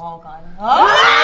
Oh god. Oh!